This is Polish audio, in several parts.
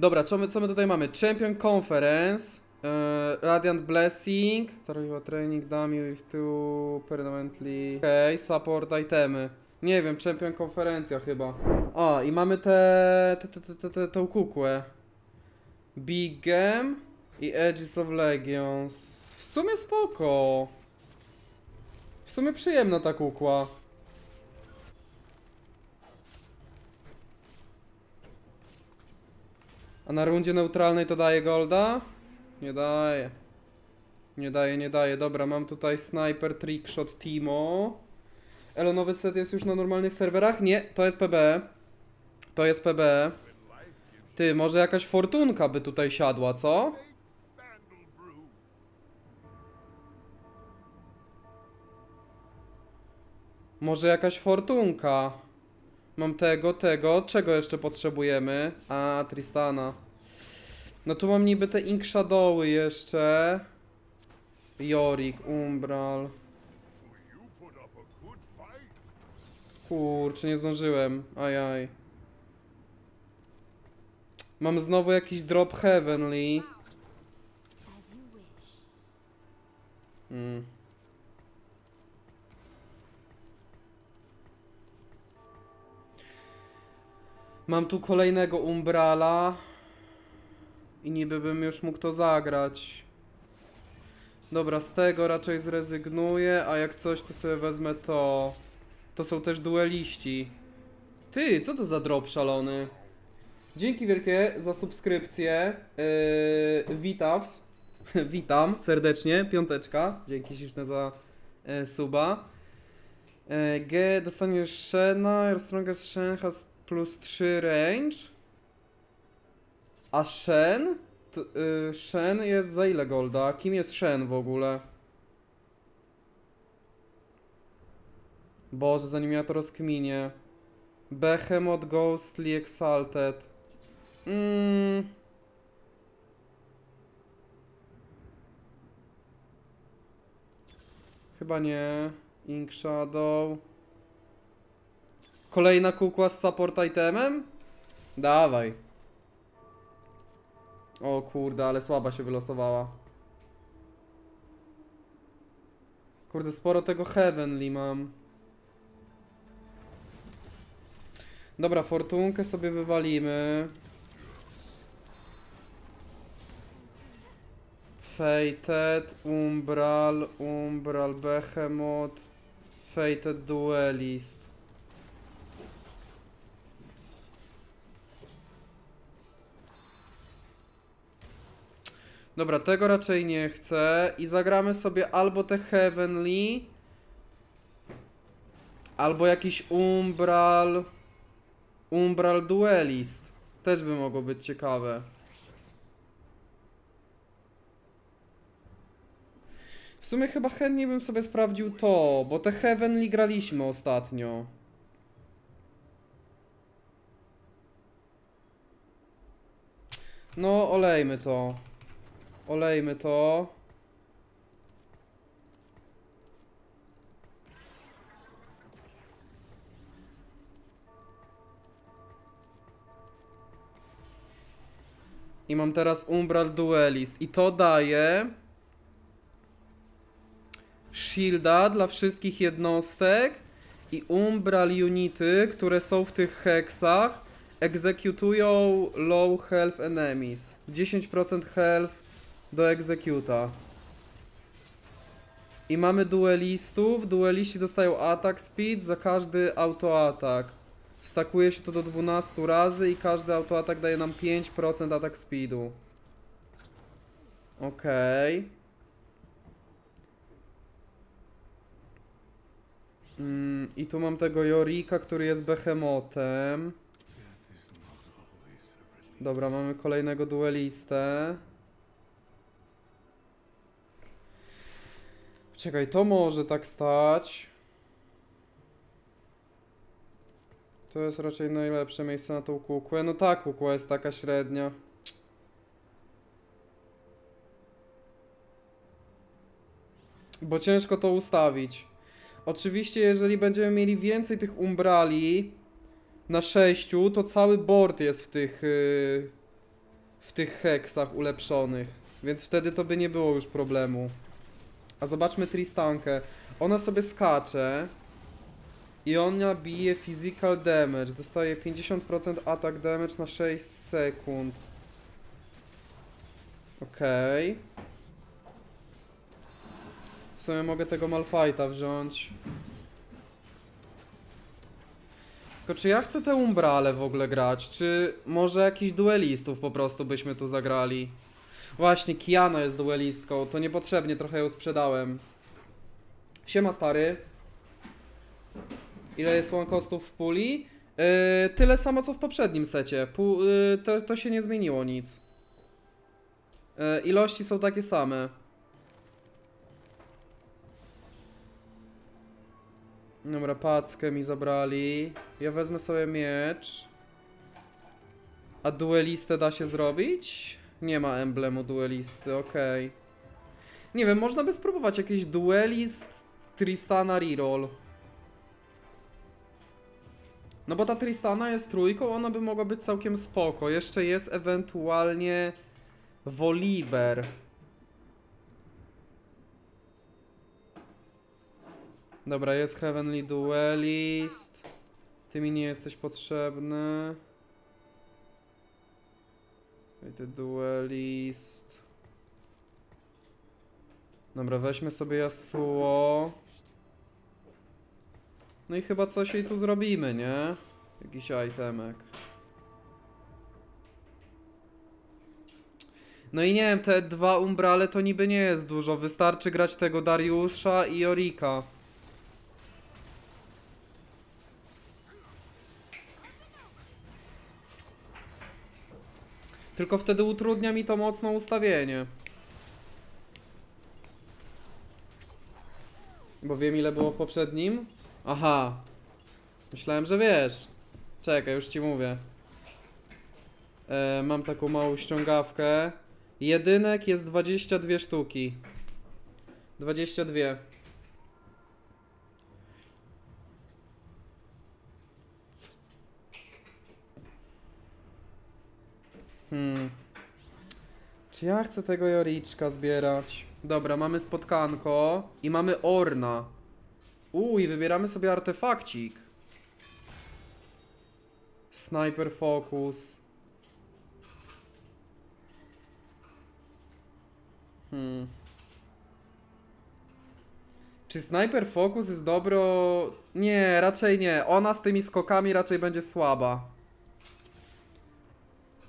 Dobra, co my, co my tutaj mamy? Champion Conference, e, Radiant Blessing, Starlight Training, Dummy with two permanently, okej, support itemy. Nie wiem, Champion Konferencja chyba. O, i mamy te, te, te, te, te tą kukłę. Big Game i Edges of Legions. W sumie spoko. W sumie przyjemna ta kukła. A na rundzie neutralnej to daje golda? Nie daje. Nie daje, nie daje. Dobra, mam tutaj sniper, trickshot, Timo. Elo, nowy set jest już na normalnych serwerach? Nie, to jest PB. To jest PB. Ty, może jakaś fortunka by tutaj siadła, co? Może jakaś fortunka. Mam tego, tego. Czego jeszcze potrzebujemy? A, Tristana. No tu mam niby te Ink Shadowy jeszcze. Jorik, Umbral. Kurczę, nie zdążyłem. Ajaj. Mam znowu jakiś drop heavenly. Mm. Mam tu kolejnego Umbrala. I niby bym już mógł to zagrać. Dobra, z tego raczej zrezygnuję, a jak coś to sobie wezmę to. To są też dueliści. Ty, co to za drop szalony? Dzięki wielkie za subskrypcję. Yy, Witaws. Witam serdecznie, piąteczka. Dzięki śliczne za e, suba. E, G dostaniesz Shena, strongest Shen has plus 3 range. A Shen? T, y, Shen jest za ile golda? Kim jest Shen w ogóle? Boże, zanim ja to rozkminię. Behemoth Ghostly Exalted. Mm. Chyba nie. Ink Shadow. Kolejna kukła z support itemem? Dawaj. O kurde, ale słaba się wylosowała. Kurde, sporo tego Heavenly mam. Dobra, fortunkę sobie wywalimy. Fated, Umbral, Umbral, Behemoth, Fated Duelist. Dobra, tego raczej nie chcę. I zagramy sobie albo te Heavenly, albo jakiś Umbral, Umbral Duelist. Też by mogło być ciekawe. W sumie chyba chętnie bym sobie sprawdził to, bo te Heavenly graliśmy ostatnio. No, olejmy to. Olejmy to. I mam teraz Umbral Duelist. I to daje shielda dla wszystkich jednostek i umbral unity, które są w tych heksach, egzekutują low health enemies. 10% health do executa. I mamy duelistów. Dueliści dostają attack speed za każdy autoatak. Stakuje się to do 12 razy i każdy autoatak daje nam 5% attack speedu. Okej. Mm, I tu mam tego Jorika, który jest behemotem. Dobra, mamy kolejnego duelistę. Czekaj, to może tak stać. To jest raczej najlepsze miejsce na tą kukłę. No ta kukła jest taka średnia. Bo ciężko to ustawić. Oczywiście, jeżeli będziemy mieli więcej tych umbrali na sześciu, to cały board jest w tych yy, w tych heksach ulepszonych, więc wtedy to by nie było już problemu. A zobaczmy Tristankę. Ona sobie skacze i ona bije physical damage. Dostaje 50% attack damage na 6 sekund. Okej. W sumie mogę tego Malfighta wziąć. Tylko czy ja chcę te umbrale w ogóle grać? Czy może jakichś duelistów po prostu byśmy tu zagrali? Właśnie, Kiana jest duelistką, to niepotrzebnie trochę ją sprzedałem. Siema stary. Ile jest one w puli? Yy, tyle samo co w poprzednim secie. Pół, yy, to, to się nie zmieniło nic. Yy, ilości są takie same. Dobra, packę mi zabrali. Ja wezmę sobie miecz. A duelistę da się zrobić? Nie ma emblemu duelisty, okej. Nie wiem, można by spróbować jakiś duelist Tristana reroll. No bo ta Tristana jest trójką, ona by mogła być całkiem spoko. Jeszcze jest ewentualnie Volibear. Dobra, jest Heavenly Duelist. Ty mi nie jesteś potrzebny. Ty Duelist. Dobra, weźmy sobie Yasuo. No i chyba coś jej tu zrobimy, nie? Jakiś itemek. No i nie wiem, te dwa umbrale to niby nie jest dużo. Wystarczy grać tego Dariusza i Orika. Tylko wtedy utrudnia mi to mocno ustawienie. Bo wiem ile było w poprzednim. Aha. Myślałem, że wiesz. Czekaj, już ci mówię. E, mam taką małą ściągawkę. Jedynek jest 22 sztuki. 22. Ja chcę tego Joriczka zbierać? Dobra, mamy spotkanko i mamy Orna. Uuu, i wybieramy sobie artefakcik. Sniper Focus. Hmm. Czy Sniper Focus jest dobro? Nie, raczej nie. Ona z tymi skokami raczej będzie słaba.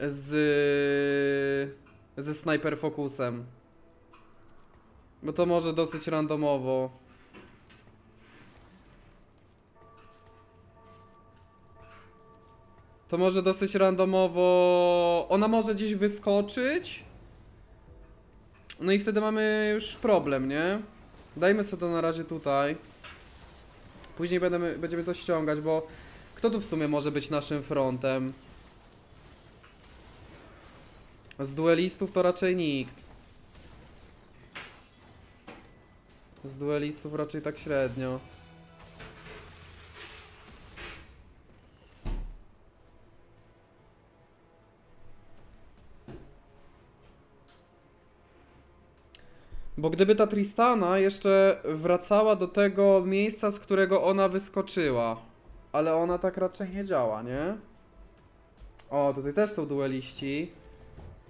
Z... Ze Sniper Focusem. Bo to może dosyć randomowo. To może dosyć randomowo. Ona może gdzieś wyskoczyć. No i wtedy mamy już problem, nie? Dajmy sobie to na razie tutaj. Później będziemy, będziemy to ściągać, bo kto tu w sumie może być naszym frontem? Z duelistów to raczej nikt. Z duelistów raczej tak średnio. Bo gdyby ta Tristana jeszcze wracała do tego miejsca, z którego ona wyskoczyła. Ale ona tak raczej nie działa, nie? O, tutaj też są dueliści.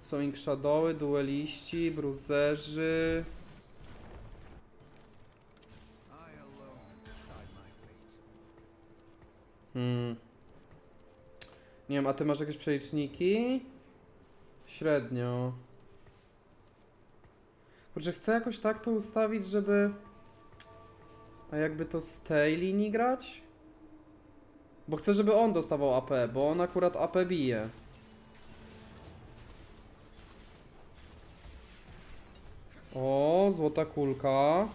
Są Ink Shadowy, dueliści, bruzerzy. Hmm. Nie wiem, a ty masz jakieś przeliczniki? Średnio. Kurczę, chcę jakoś tak to ustawić, żeby... A jakby to z tej linii grać? Bo chcę, żeby on dostawał AP, bo on akurat AP bije. O, złota kulka.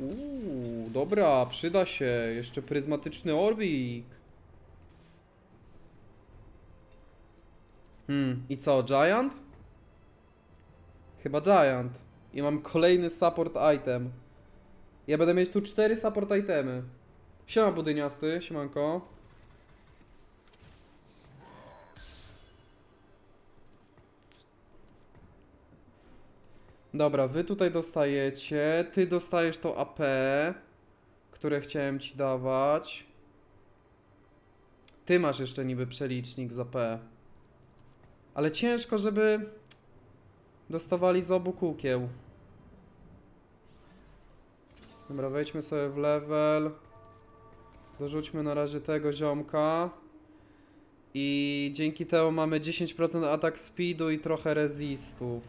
Uuu, dobra, przyda się. Jeszcze pryzmatyczny orbik. Hmm, i co, Giant? Chyba Giant. I mam kolejny support item. Ja będę mieć tu cztery support itemy. Siema budyniasty, siemanko. Dobra, wy tutaj dostajecie. Ty dostajesz to AP, które chciałem ci dawać. Ty masz jeszcze niby przelicznik za P. Ale ciężko, żeby dostawali z obu kółkieł. Dobra, wejdźmy sobie w level. Dorzućmy na razie tego ziomka. I dzięki temu mamy 10% atak speedu i trochę resistu.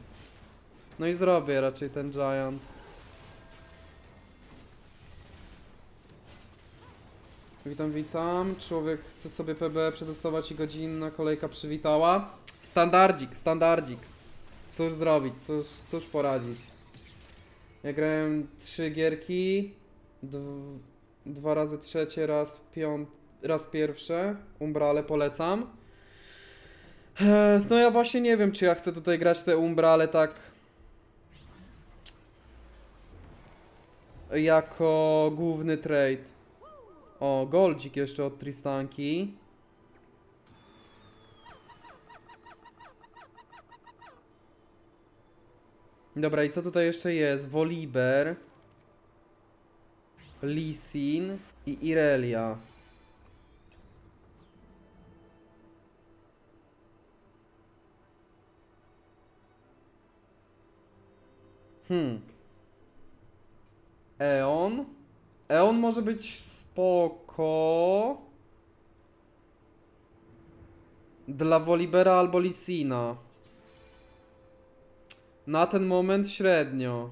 No i zrobię raczej ten giant. Witam, witam. Człowiek chce sobie PB przedostawać i godzinna kolejka przywitała. Standardzik, standardzik. Cóż zrobić, cóż, cóż poradzić. Ja grałem trzy gierki. Dw dwa razy trzecie, raz piąt, raz pierwsze. Umbrale polecam. No ja właśnie nie wiem, czy ja chcę tutaj grać te umbrale tak jako główny trade. O, goldzik jeszcze od Tristanki. Dobra, i co tutaj jeszcze jest? Volibear, Lisin i Irelia. Hmm. Eon. Eon może być spoko. Dla Wolibera albo Lisina. Na ten moment średnio.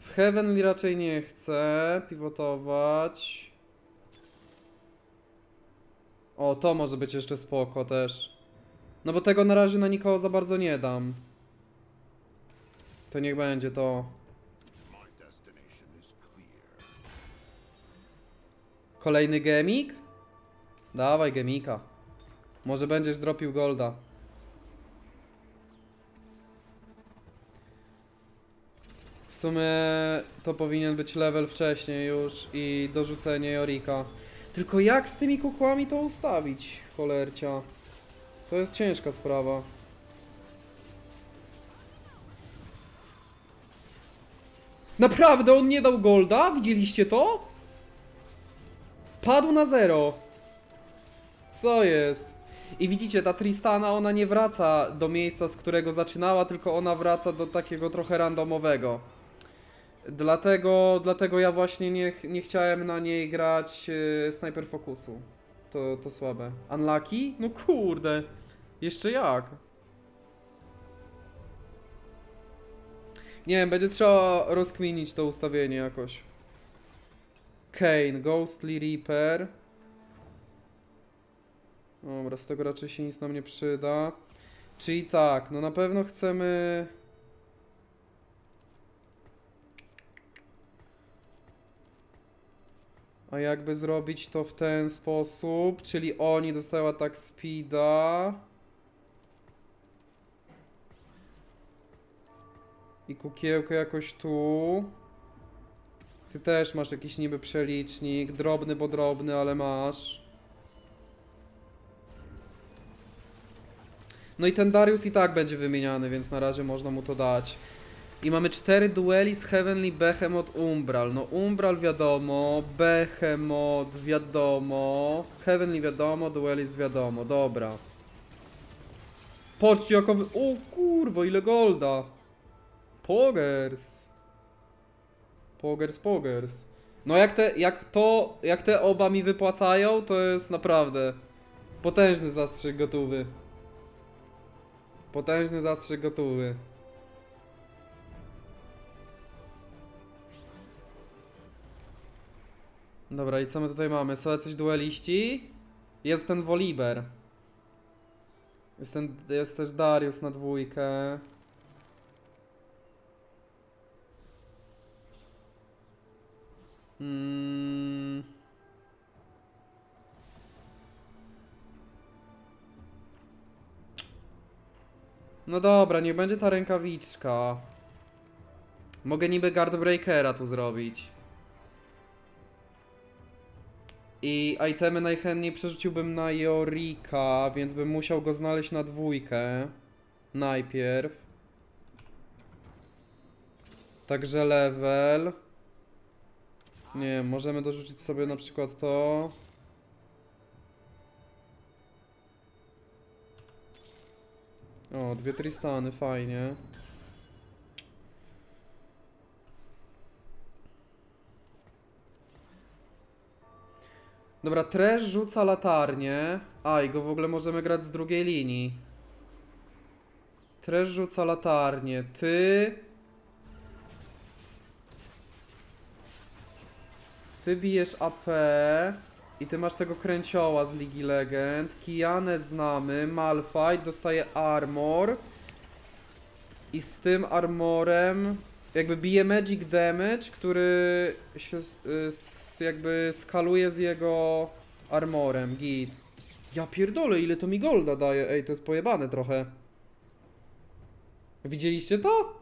W Heavenly raczej nie chcę pivotować. O, to może być jeszcze spoko też. No bo tego na razie na nikogo za bardzo nie dam. To niech będzie to. Kolejny gemik? Dawaj gemika. Może będziesz dropił golda. W sumie to powinien być level wcześniej już i dorzucenie Jorika. Tylko jak z tymi kukłami to ustawić, cholercia? To jest ciężka sprawa. Naprawdę on nie dał golda? Widzieliście to? Padł na zero. Co jest? I widzicie, ta Tristana, ona nie wraca do miejsca, z którego zaczynała, tylko ona wraca do takiego trochę randomowego. Dlatego, dlatego ja właśnie nie, nie chciałem na niej grać e, Sniper Focusu. To, to słabe. Unlucky? No kurde. Jeszcze jak? Nie wiem, będzie trzeba rozkminić to ustawienie jakoś. Kane, Ghostly Reaper. Dobra, z tego raczej się nic nam nie przyda. Czyli tak, no na pewno chcemy... A jakby zrobić to w ten sposób, czyli oni dostają atak speeda. I kukiełkę jakoś tu. Ty też masz jakiś niby przelicznik, drobny bo drobny, ale masz. No i ten Darius i tak będzie wymieniany, więc na razie można mu to dać. I mamy cztery dueli z Heavenly Behemoth Umbral. No Umbral wiadomo, Behemoth wiadomo, Heavenly wiadomo, Duelist wiadomo, dobra. Patrzcie jaka wy... O kurwo, ile golda! Pogers. Pogers, pogers. No jak te, jak to, jak te oba mi wypłacają, to jest naprawdę potężny zastrzyk gotowy. Potężny zastrzyk gotowy. Dobra, i co my tutaj mamy? Są jacyś dueliści? Jest ten Volibear. Jest, ten, jest też Darius na dwójkę. Mm. No dobra, niech będzie ta rękawiczka. Mogę niby Guardbreakera tu zrobić. I itemy najchętniej przerzuciłbym na Jorika, więc bym musiał go znaleźć na dwójkę. Najpierw. Także level. Nie możemy dorzucić sobie na przykład to. O, dwie Tristany, fajnie. Dobra, Trash rzuca latarnię. A, i go w ogóle możemy grać z drugiej linii. Trash rzuca latarnię. Ty... Ty bijesz AP i ty masz tego kręcioła z Ligi Legend. Kianę znamy, Malphite dostaje armor. I z tym armorem jakby bije magic damage, który się y, jakby skaluje z jego armorem, git. Ja pierdolę, ile to mi golda daje, ej, to jest pojebane trochę. Widzieliście to?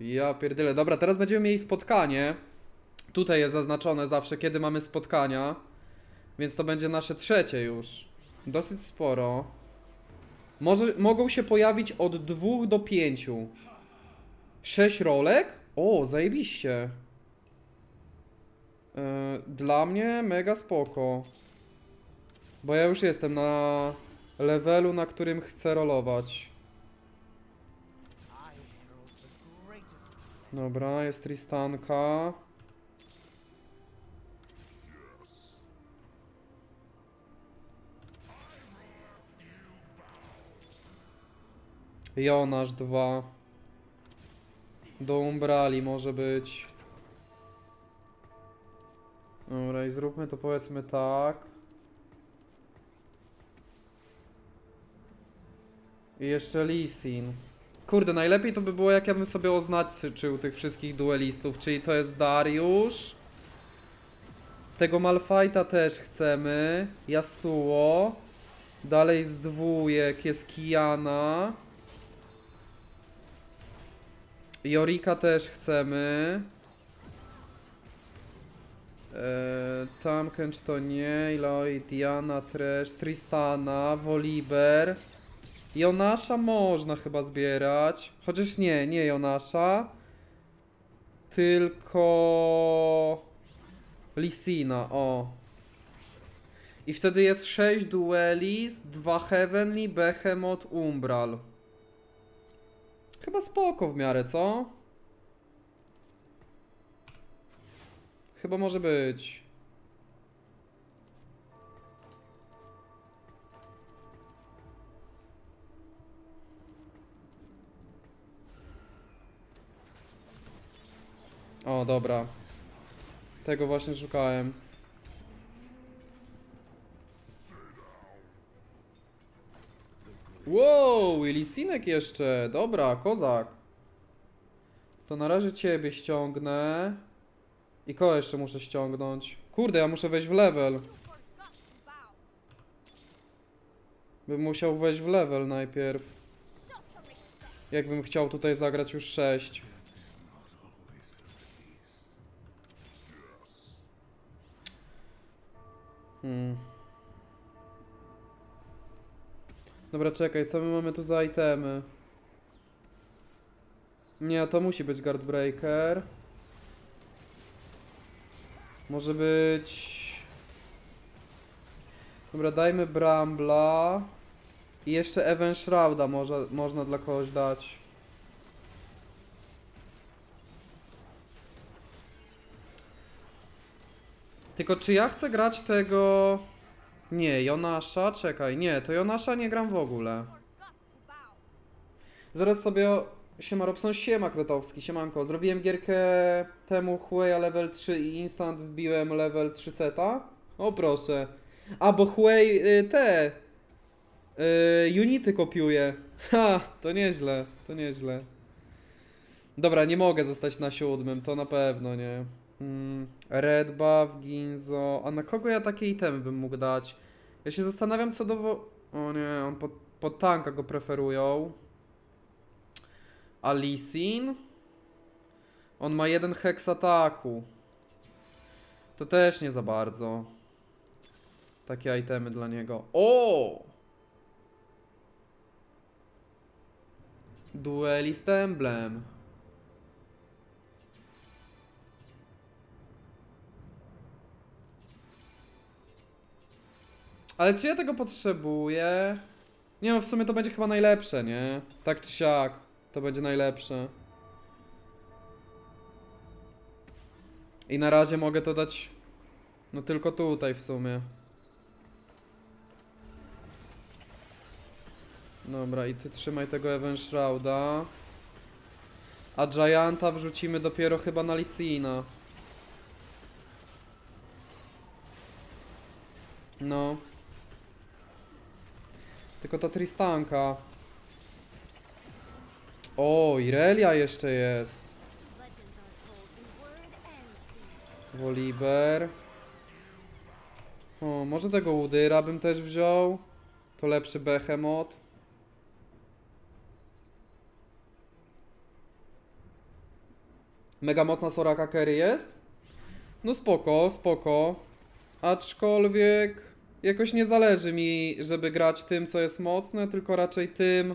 Ja pierdolę. Dobra, teraz będziemy mieli spotkanie. Tutaj jest zaznaczone zawsze, kiedy mamy spotkania. Więc to będzie nasze trzecie już. Dosyć sporo. Może, mogą się pojawić od dwóch do pięciu. Sześć rolek? O, zajebiście. Yy, dla mnie mega spoko. Bo ja już jestem na levelu, na którym chcę rolować. Dobra, jest Tristanka. Jonasz 2. Do Umbrali może być. Dobra, i zróbmy to powiedzmy tak. I jeszcze Lee Sin. Kurde, najlepiej to by było jak ja bym sobie oznaczył tych wszystkich duelistów, czyli to jest Dariusz. Tego Malfajta też chcemy. Yasuo. Dalej z dwójek jest Kiana. Jorika też chcemy. Eee, Tamkench to nie, Eloy, Diana, Trash, Tristana, Volibear. Jonasza można chyba zbierać. Chociaż nie, nie Jonasza. Tylko... Lisina, o. I wtedy jest 6 duelist, 2 Heavenly, Behemoth, Umbral. Chyba spoko w miarę, co? Chyba może być. O, dobra. Tego właśnie szukałem. Wow, i jeszcze. Dobra, kozak. To na razie ciebie ściągnę. I kogo jeszcze muszę ściągnąć? Kurde, ja muszę wejść w level. Bym musiał wejść w level najpierw. Jakbym chciał tutaj zagrać już 6. Hmm. Dobra, czekaj, co my mamy tu za itemy? Nie, to musi być Guardbreaker. Może być... Dobra, dajmy Brambla. I jeszcze Even Shrouda może, można dla kogoś dać. Tylko czy ja chcę grać tego... Nie, Jonasza, czekaj, nie, to Jonasza nie gram w ogóle. Zaraz sobie... Siema Robson, siema Krotowski, siemanko. Zrobiłem gierkę temu Hueya level 3 i instant wbiłem level 3 seta. O proszę. A, bo Huey y, te... Y, unity kopiuje. Ha, to nieźle, to nieźle. Dobra, nie mogę zostać na siódmym, to na pewno nie. Mm, Red Buff, Ginzo. A na kogo ja takie itemy bym mógł dać? Ja się zastanawiam co do... O nie, on pod, pod tanka go preferują. A Lee Sin? On ma jeden heks ataku. To też nie za bardzo. Takie itemy dla niego. O! Duelist Emblem. Ale czy ja tego potrzebuję? Nie no, w sumie to będzie chyba najlepsze, nie? Tak czy siak, to będzie najlepsze. I na razie mogę to dać, no tylko tutaj w sumie. Dobra, i ty trzymaj tego Even Shrouda. A Gianta wrzucimy dopiero chyba na Lisina. No. Tylko ta Tristanka. O, Irelia jeszcze jest. Woliber. O, może tego Udyra bym też wziął. To lepszy Behemoth. Mega mocna Soraka Carry jest? No spoko, spoko. Aczkolwiek jakoś nie zależy mi, żeby grać tym, co jest mocne, tylko raczej tym...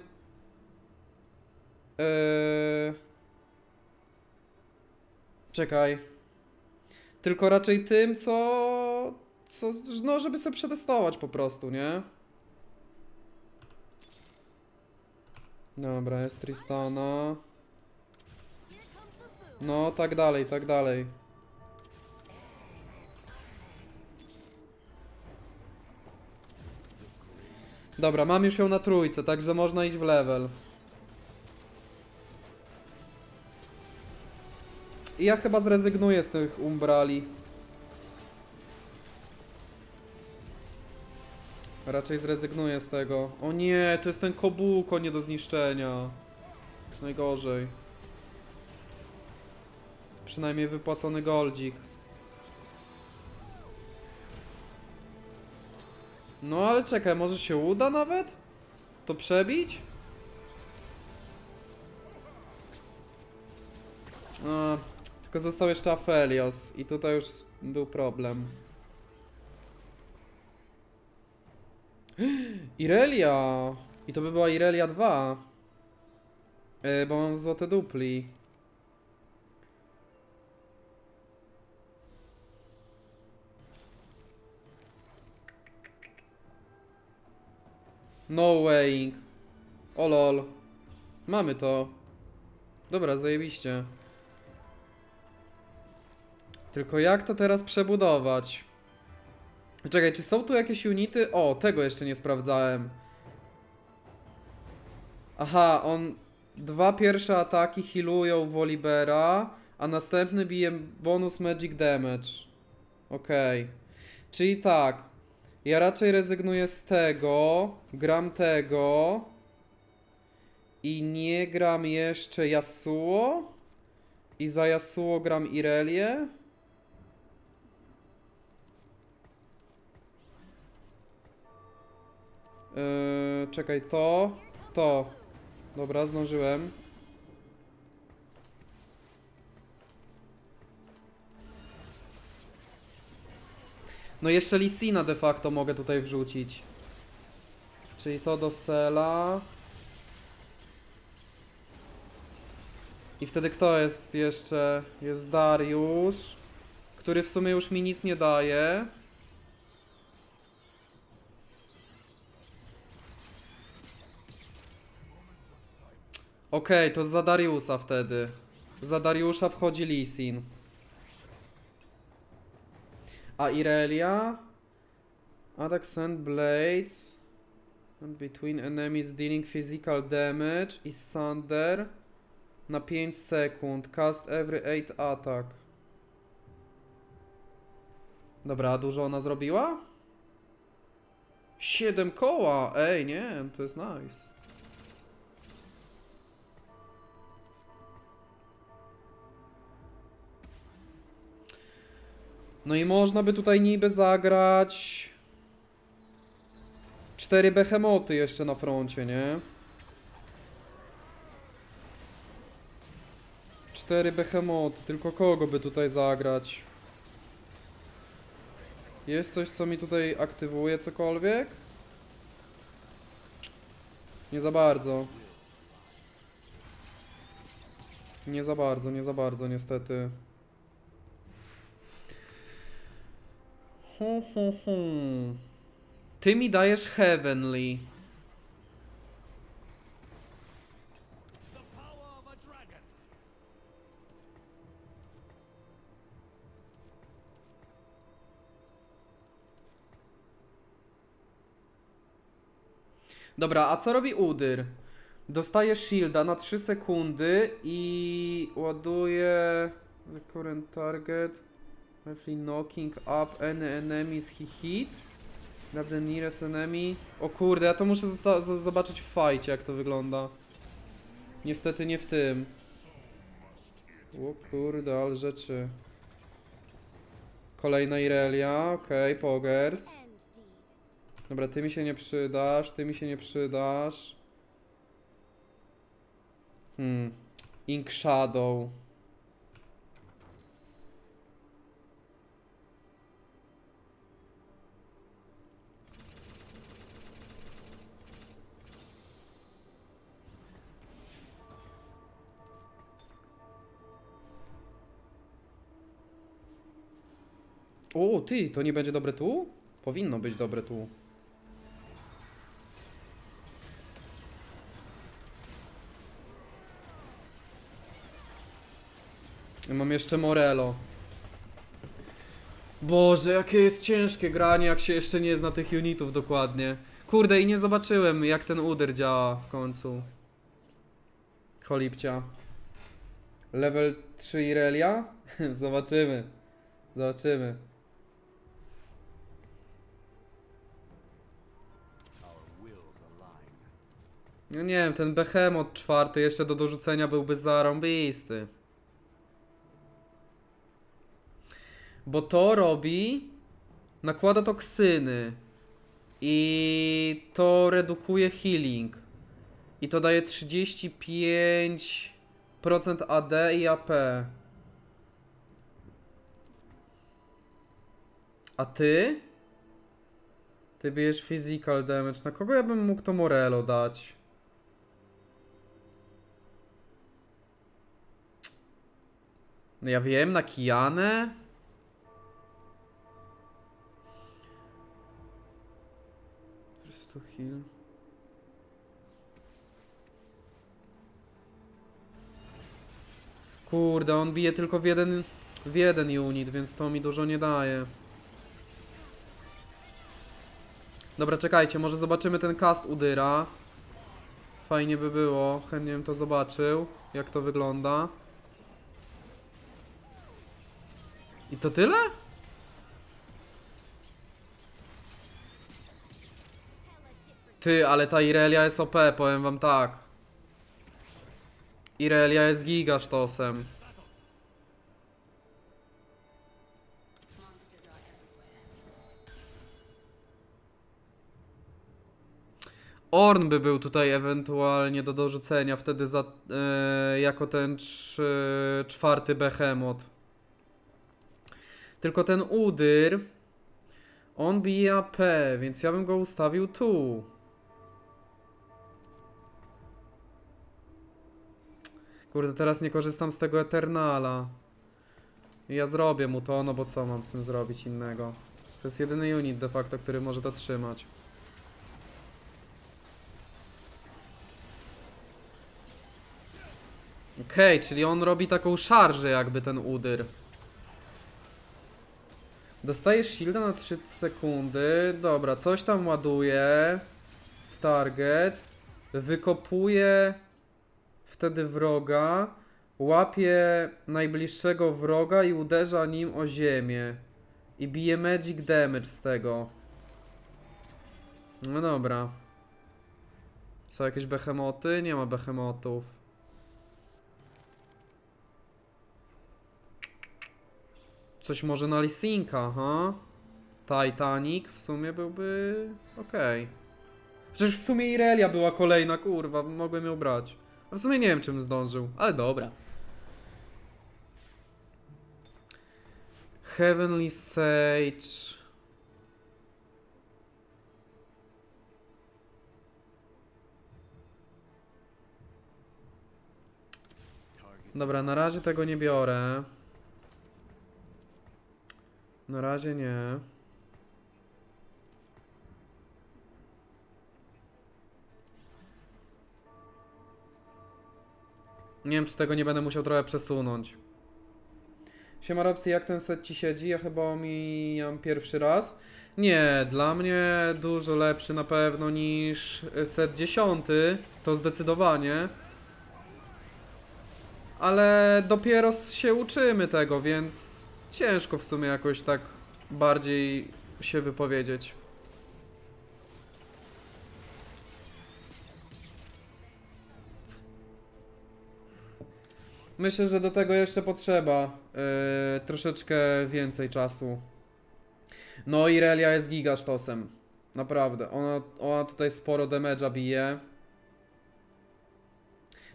Eee... Czekaj. Tylko raczej tym, co. co no, żeby sobie przetestować po prostu, nie? Dobra, jest Tristana. No, tak dalej, tak dalej. Dobra, mam już ją na trójce, także można iść w level. I ja chyba zrezygnuję z tych umbrali. Raczej zrezygnuję z tego. O nie, to jest ten kobuko nie do zniszczenia. Najgorzej. Przynajmniej wypłacony goldzik. No ale czekaj, może się uda nawet? To przebić? A, tylko został jeszcze Aphelios i tutaj już był problem. Irelia! I to by była Irelia 2. Yy, bo mam złote dupli. No way. O lol. Mamy to. Dobra, zajebiście. Tylko jak to teraz przebudować? Czekaj, czy są tu jakieś unity? O, tego jeszcze nie sprawdzałem. Aha, on... Dwa pierwsze ataki healują Wolibera, a następny bije bonus magic damage. Okej. Czyli tak. Ja raczej rezygnuję z tego, gram tego i nie gram jeszcze Yasuo i za Yasuo gram Irelię. Yy, czekaj, to, to. Dobra, zdążyłem. No jeszcze Lisina de facto mogę tutaj wrzucić. Czyli to do Sela. I wtedy kto jest jeszcze? Jest Dariusz, który w sumie już mi nic nie daje. Okej, to za Dariusa wtedy. Za Dariusza wchodzi Lisin. A Irelia? Attack send blades. And between enemies dealing physical damage is Sunder. Na 5 sekund. Cast every 8 attack. Dobra, a dużo ona zrobiła? 7 koła! Ej, nie, to jest nice. No i można by tutaj niby zagrać cztery behemoty jeszcze na froncie, nie? Cztery behemoty, tylko kogo by tutaj zagrać? Jest coś, co mi tutaj aktywuje cokolwiek? Nie za bardzo. Nie za bardzo, nie za bardzo, niestety. Hu, hu, hu. Ty mi dajesz Heavenly. Dobra, a co robi Udyr? Dostaje shielda na 3 sekundy i ładuje current target roughly knocking up any enemies he hits grab the nearest enemy o kurde, ja to muszę zobaczyć w fajcie jak to wygląda niestety nie w tym o kurde, ale rzeczy kolejna Irelia, okej, Pogers End deed. Dobra, ty mi się nie przydasz, ty mi się nie przydasz. Hmm. Ink Shadow. O, ty, to nie będzie dobre tu? Powinno być dobre tu. Mam jeszcze Morelo. Boże, jakie jest ciężkie granie, jak się jeszcze nie zna tych unitów dokładnie. Kurde, i nie zobaczyłem, jak ten uder działa w końcu. Cholipcia. Level 3 Irelia? Zobaczymy. Zobaczymy. No nie wiem, ten Behemoth czwarty jeszcze do dorzucenia byłby zarąbisty. Bo to robi... Nakłada toksyny. I to redukuje healing. I to daje 35% AD i AP. A ty? Ty bijesz physical damage. Na kogo ja bym mógł to Morello dać? No ja wiem, na Kijanę? to heal. Kurde, on bije tylko w jeden, w jeden unit, więc to mi dużo nie daje. Dobra, czekajcie, może zobaczymy ten cast Udyra. Fajnie by było, chętnie bym to zobaczył, jak to wygląda. I to tyle? Ty, ale ta Irelia jest OP, powiem wam tak. Irelia jest gigasztosem. Orn by był tutaj ewentualnie do dorzucenia wtedy za, e, jako ten cz, czwarty behemoth. Tylko ten Udyr, on bije AP, więc ja bym go ustawił tu. Kurde, teraz nie korzystam z tego Eternala. Ja zrobię mu to, no bo co mam z tym zrobić innego? To jest jedyny unit de facto, który może to trzymać. Okej, czyli on robi taką szarżę jakby ten udyr. Dostajesz shielda na 3 sekundy. Dobra, coś tam ładuje w target. Wykopuje wtedy wroga. Łapie najbliższego wroga i uderza nim o ziemię. I bije magic damage z tego. No dobra. Są jakieś behemoty? Nie ma behemotów. Coś może na Lisinka, ha? Titanic w sumie byłby okej. Przecież w sumie Irelia była kolejna, kurwa, mogłem ją brać. A w sumie nie wiem, czym zdążył, ale dobra. Heavenly Sage. Dobra, na razie tego nie biorę. Na razie nie. Nie wiem, czy tego nie będę musiał trochę przesunąć. Siema Robsy, jak ten set ci siedzi? Ja chyba omijam pierwszy raz. Nie, dla mnie dużo lepszy na pewno niż set dziesiąty. To zdecydowanie. Ale dopiero się uczymy tego, więc ciężko w sumie jakoś tak bardziej się wypowiedzieć. Myślę, że do tego jeszcze potrzeba yy, troszeczkę więcej czasu. No i Relia jest gigasztosem. Naprawdę. Ona, ona tutaj sporo damage'a bije.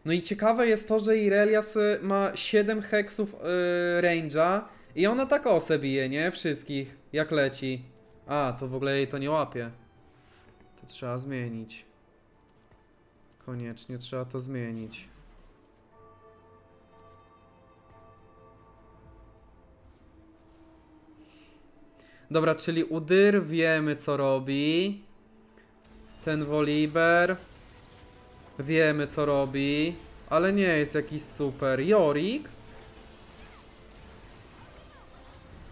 No i ciekawe jest to, że Irelia se- ma 7 heksów yy, range'a i ona tak ose bije, nie? Wszystkich, jak leci. A, to w ogóle jej to nie łapie. To trzeba zmienić. Koniecznie trzeba to zmienić. Dobra, czyli Udyr wiemy co robi. Ten Woliber. Wiemy co robi. Ale nie jest jakiś super. Jorik.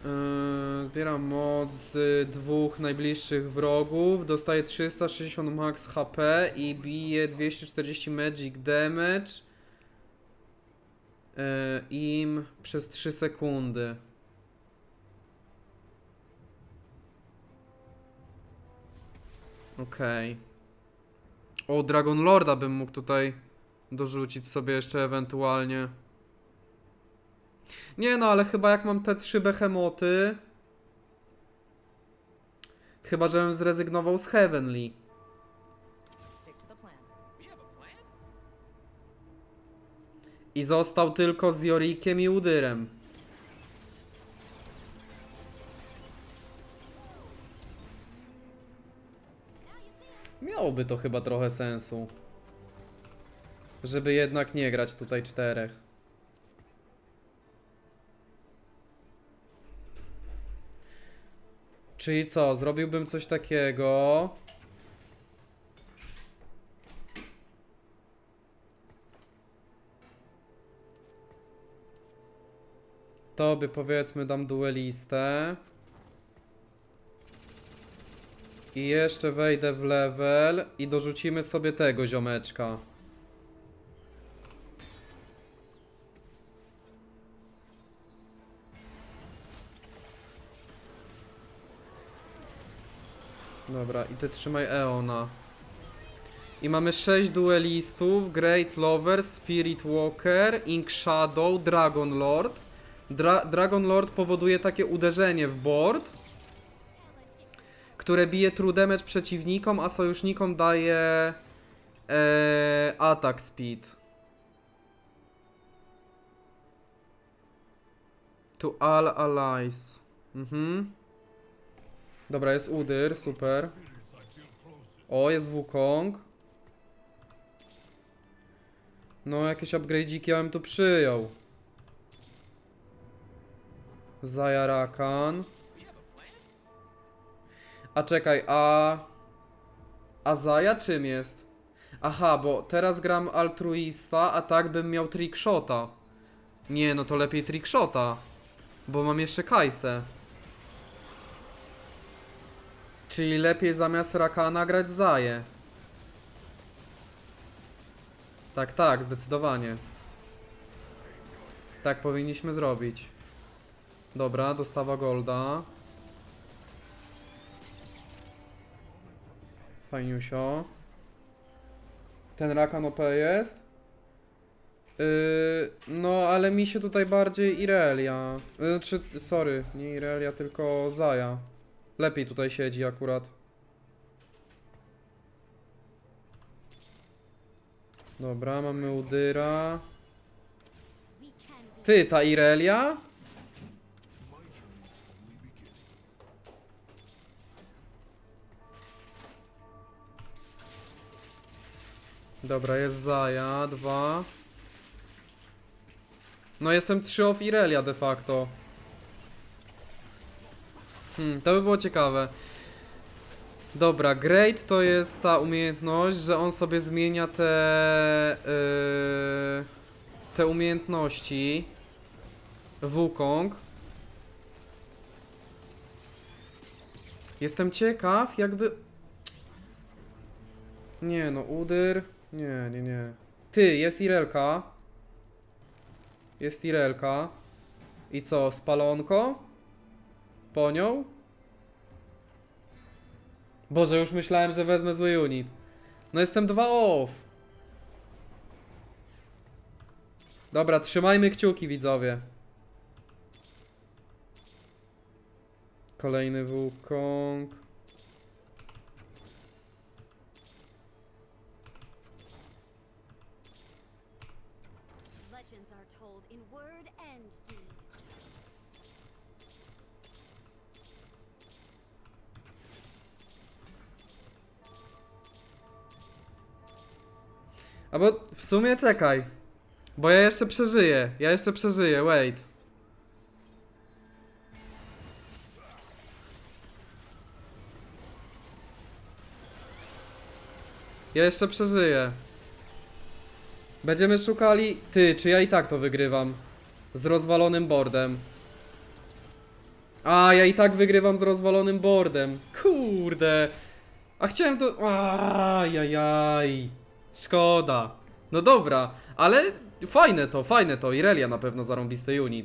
Yy, Zbieram moc z dwóch najbliższych wrogów. Dostaje 360 max HP i bije 240 magic damage. Yy, Im przez 3 sekundy. Okej. O, Dragon Lorda bym mógł tutaj dorzucić sobie jeszcze ewentualnie. Nie no, ale chyba jak mam te trzy behemoty... Chyba, żebym zrezygnował z Heavenly. I został tylko z Jorikiem i Udyrem. Miałoby to chyba trochę sensu. Żeby jednak nie grać tutaj czterech. Czyli co, zrobiłbym coś takiego. Tobie powiedzmy dam duelistę. I jeszcze wejdę w level i dorzucimy sobie tego ziomeczka. Dobra, i ty trzymaj Eona. I mamy 6 duelistów, Great Lover, Spirit Walker, Ink Shadow, Dragon Lord. Dra Dragon Lord powoduje takie uderzenie w board, które bije true damage przeciwnikom, a sojusznikom daje e, attack speed. To all allies. Mhm. Dobra, jest Udyr, super. O, jest Wukong. No, jakieś upgrade'iki ja bym tu przyjął. Zajarakan. A czekaj, a... A Zaja czym jest? Aha, bo teraz gram altruista, a tak bym miał trickshota. Nie, no to lepiej trickshota. Bo mam jeszcze Kajsę. Czyli lepiej zamiast Rakana grać Zaję. Tak, tak, zdecydowanie. Tak powinniśmy zrobić. Dobra, dostawa golda. Fajniusio. Ten Rakan OP jest. Yy, no, ale mi się tutaj bardziej Irelia. Znaczy, sorry, nie Irelia, tylko Zaja. Lepiej tutaj siedzi akurat. Dobra, mamy Udyra. Ty, ta Irelia? Dobra, jest Zaja, dwa. No jestem 3 of Irelia de facto. Hmm, to by było ciekawe. Dobra, Great to jest ta umiejętność, że on sobie zmienia te... Yy, te umiejętności. Wukong. Jestem ciekaw, jakby... Nie no, Udyr... Nie, nie, nie. Ty, jest Irelka. Jest Irelka. I co, spalonko? Po nią? Boże, już myślałem, że wezmę zły unit. No jestem dwa off. Dobra, trzymajmy kciuki, widzowie. Kolejny Wukong. Albo w sumie czekaj. Bo ja jeszcze przeżyję. Ja jeszcze przeżyję, wait. Ja jeszcze przeżyję. Będziemy szukali... Ty, czy ja i tak to wygrywam? Z rozwalonym boardem. A, ja i tak wygrywam z rozwalonym boardem. Kurde. A chciałem to... Ajajaj. Szkoda. No dobra, ale fajne to, fajne to. Irelia na pewno zarąbisty unit.